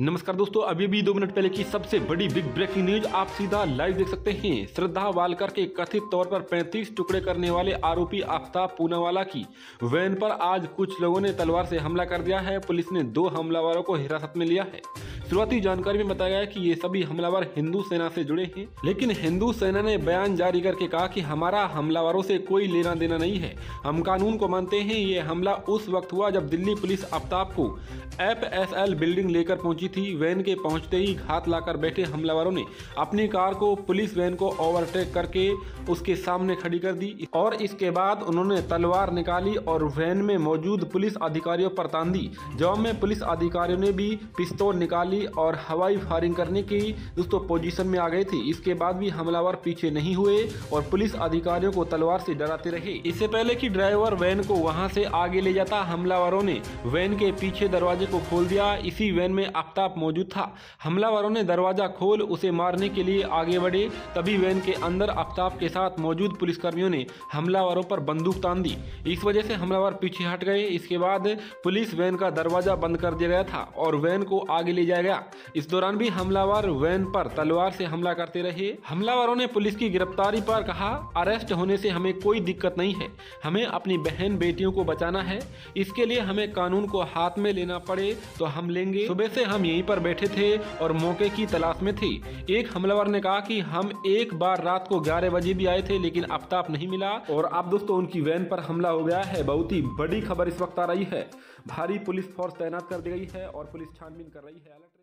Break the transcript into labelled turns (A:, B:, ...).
A: नमस्कार दोस्तों, अभी भी दो मिनट पहले की सबसे बड़ी बिग ब्रेकिंग न्यूज़ आप सीधा लाइव देख सकते हैं। श्रद्धा वालकर के कथित तौर पर 35 टुकड़े करने वाले आरोपी आफ्ताब पूनावाला की वैन पर आज कुछ लोगों ने तलवार से हमला कर दिया है। पुलिस ने दो हमलावरों को हिरासत में लिया है। शुरुआती जानकारी में बताया गया कि ये सभी हमलावर हिंदू सेना से जुड़े हैं। लेकिन हिंदू सेना ने बयान जारी करके कहा कि हमारा हमलावरों से कोई लेना देना नहीं है। हम कानून को मानते हैं, ये हमला उस वक्त हुआ जब दिल्ली पुलिस आफ्ताब को एफ़ बिल्डिंग लेकर पहुँची थी। वैन के पहुँचते ही घात लाकर बैठे हमलावरों ने अपनी कार को, पुलिस वैन को ओवरटेक करके उसके सामने खड़ी कर दी और इसके बाद उन्होंने तलवार निकाली और वैन में मौजूद पुलिस अधिकारियों पर तान दी। जवाब में पुलिस अधिकारियों ने भी पिस्तौल निकाली और हवाई फायरिंग करने की दोस्तों पोजीशन में आ गए थे। इसके बाद भी हमलावर पीछे नहीं हुए और पुलिस अधिकारियों को तलवार से डराते रहे। इससे पहले कि ड्राइवर वैन को वहाँ से आगे ले जाता, हमलावरों ने वैन के पीछे दरवाजे को खोल दिया। इसी वैन में आफ्ताब मौजूद था। हमलावरों ने दरवाज़ा खोल उसे मारने के लिए आगे बढ़े। तभी वैन के अंदर आफ्ताब के साथ मौजूद पुलिसकर्मियों ने हमलावरों पर बंदूक तान दी। इस वजह से हमलावर पीछे हट गए। इसके बाद पुलिस वैन का दरवाज़ा बंद कर दिया गया था और वैन को आगे ले जाया गया। इस दौरान भी हमलावर वैन पर तलवार से हमला करते रहे। हमलावरों ने पुलिस की गिरफ्तारी पर कहा, अरेस्ट होने से हमें कोई दिक्कत नहीं है। हमें अपनी बहन बेटियों को बचाना है। इसके लिए हमें कानून को हाथ में लेना पड़े तो हम लेंगे। सुबह से हम यहीं पर बैठे थे और मौके की तलाश में थे। एक हमलावर ने कहा कि हम एक बार रात को ग्यारह बजे भी आए थे, लेकिन आफ्ताब नहीं मिला। और अब दोस्तों, उनकी वैन पर हमला हो गया है। बहुत ही बड़ी खबर इस वक्त आ रही है। भारी पुलिस फोर्स तैनात कर दी गई है और पुलिस छानबीन कर रही है। अलर्ट